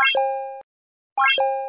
you